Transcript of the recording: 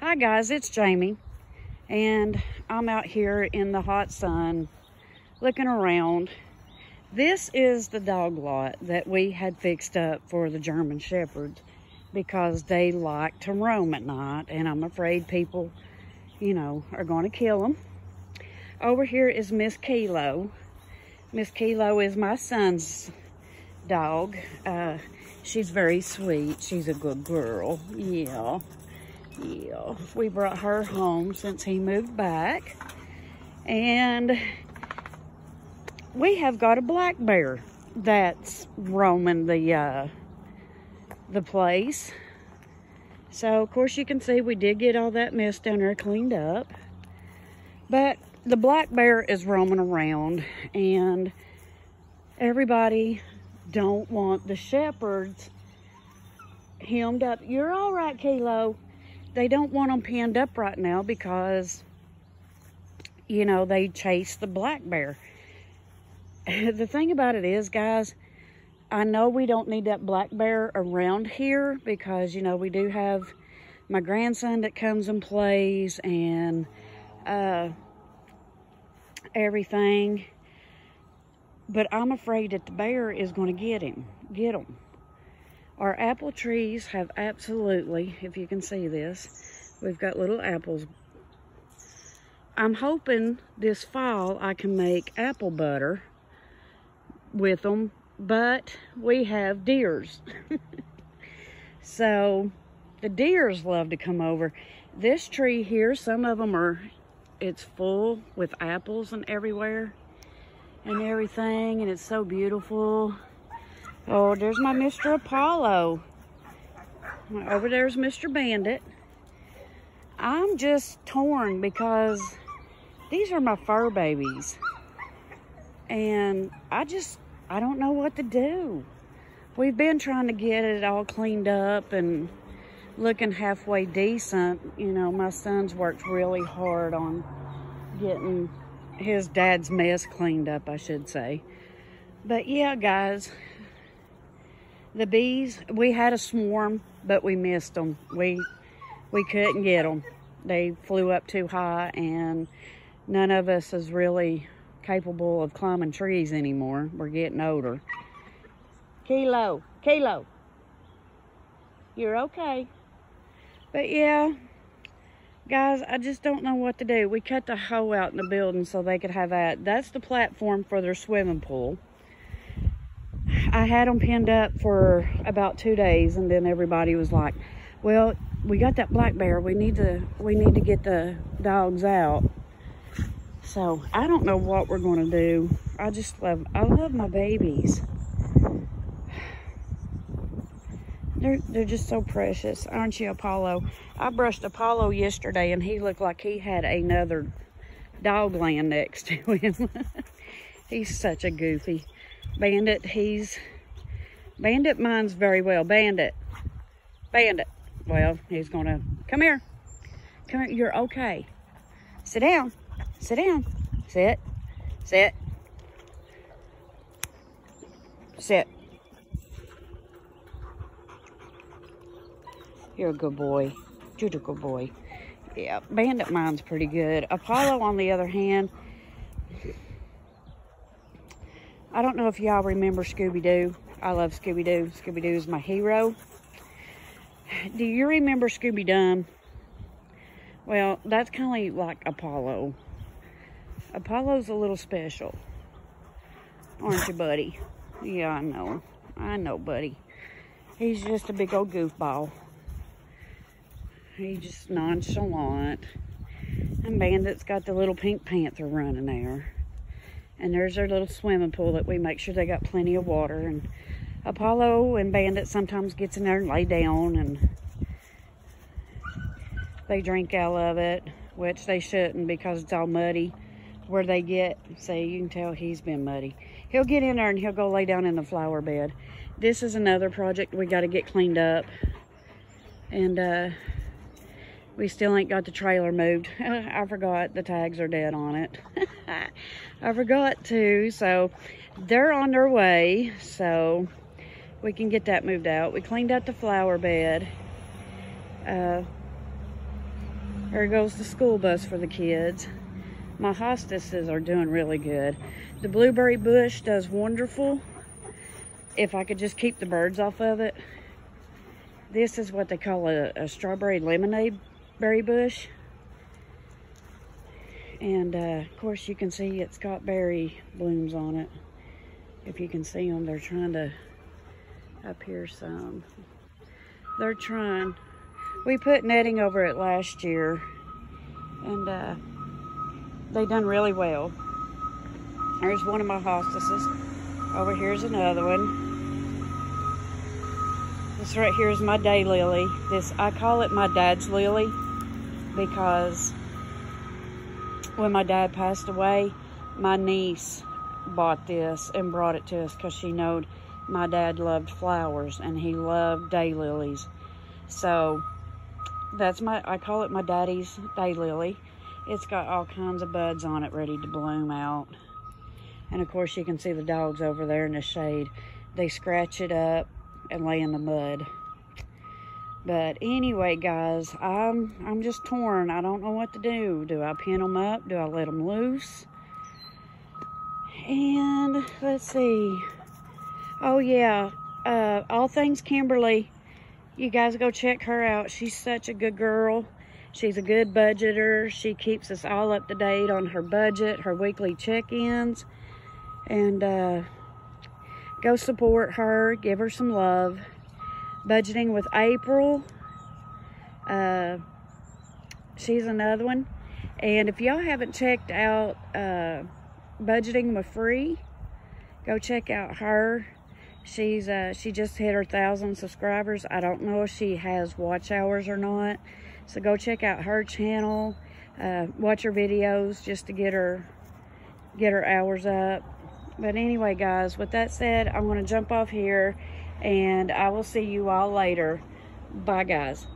Hi guys, it's Jamie and I'm out here in the hot sun looking around. This is the dog lot that we had fixed up for the German Shepherds because they like to roam at night and I'm afraid people, you know, are going to kill them. Over here is Miss Kilo. Miss Kilo is my son's dog. Uh, she's very sweet. She's a good girl. Yeah. We brought her home since he moved back. And we have got a black bear that's roaming the uh, the place. So, of course, you can see we did get all that mess down there cleaned up. But the black bear is roaming around and everybody don't want the shepherds hemmed up. You're all right, Kilo they don't want them pinned up right now because, you know, they chase the black bear. the thing about it is, guys, I know we don't need that black bear around here because, you know, we do have my grandson that comes and plays and uh, everything. But I'm afraid that the bear is going to get him, get him. Our apple trees have absolutely, if you can see this, we've got little apples. I'm hoping this fall I can make apple butter with them, but we have deers. so the deers love to come over. This tree here, some of them are, it's full with apples and everywhere and everything, and it's so beautiful. Oh, there's my Mr. Apollo. Over there's Mr. Bandit. I'm just torn because these are my fur babies. And I just, I don't know what to do. We've been trying to get it all cleaned up and looking halfway decent. You know, my son's worked really hard on getting his dad's mess cleaned up, I should say. But yeah, guys, the bees, we had a swarm, but we missed them. We, we couldn't get them. They flew up too high and none of us is really capable of climbing trees anymore. We're getting older. Kilo, Kilo, you're okay. But yeah, guys, I just don't know what to do. We cut the hole out in the building so they could have that. That's the platform for their swimming pool. I had them pinned up for about two days and then everybody was like, well, we got that black bear. We need to, we need to get the dogs out. So I don't know what we're going to do. I just love, I love my babies. They're, they're just so precious, aren't you, Apollo? I brushed Apollo yesterday and he looked like he had another dog land next to him. He's such a goofy. Bandit, he's, Bandit minds very well. Bandit, Bandit. Well, he's gonna, come here. Come here, you're okay. Sit down, sit down. Sit, sit, sit. You're a good boy. You're a good boy. Yeah, Bandit mine's pretty good. Apollo, on the other hand, I don't know if y'all remember Scooby-Doo. I love Scooby-Doo. Scooby-Doo is my hero. Do you remember Scooby-Doo? Well, that's kind of like Apollo. Apollo's a little special. Aren't you, buddy? Yeah, I know. I know, buddy. He's just a big old goofball. He's just nonchalant. And Bandit's got the little pink panther running there. And there's our little swimming pool that we make sure they got plenty of water. And Apollo and Bandit sometimes gets in there and lay down and they drink out of it, which they shouldn't because it's all muddy where they get. See, you can tell he's been muddy. He'll get in there and he'll go lay down in the flower bed. This is another project we got to get cleaned up. And uh, we still ain't got the trailer moved. I forgot the tags are dead on it. I forgot to, so they're on their way, so we can get that moved out. We cleaned out the flower bed. Uh, There goes the school bus for the kids. My hostesses are doing really good. The blueberry bush does wonderful. If I could just keep the birds off of it. This is what they call a, a strawberry lemonade berry bush. And uh, of course you can see it's got berry blooms on it. If you can see them, they're trying to up here some. They're trying. We put netting over it last year and uh, they done really well. There's one of my hostesses. Over here's another one. This right here is my day lily. This I call it my dad's lily because when my dad passed away, my niece bought this and brought it to us because she knowed my dad loved flowers and he loved daylilies. So that's my, I call it my daddy's daylily. It's got all kinds of buds on it ready to bloom out. And of course you can see the dogs over there in the shade. They scratch it up and lay in the mud. But anyway, guys, I'm I'm just torn. I don't know what to do. Do I pin them up? Do I let them loose? And let's see. Oh yeah, uh, all things Kimberly. You guys go check her out. She's such a good girl. She's a good budgeter. She keeps us all up to date on her budget, her weekly check-ins. And uh, go support her. Give her some love. Budgeting with April. Uh, she's another one. And if y'all haven't checked out uh, Budgeting with Free, go check out her. She's uh, she just hit her thousand subscribers. I don't know if she has watch hours or not. So go check out her channel, uh, watch her videos just to get her get her hours up. But anyway, guys, with that said, I'm going to jump off here and I will see you all later. Bye, guys.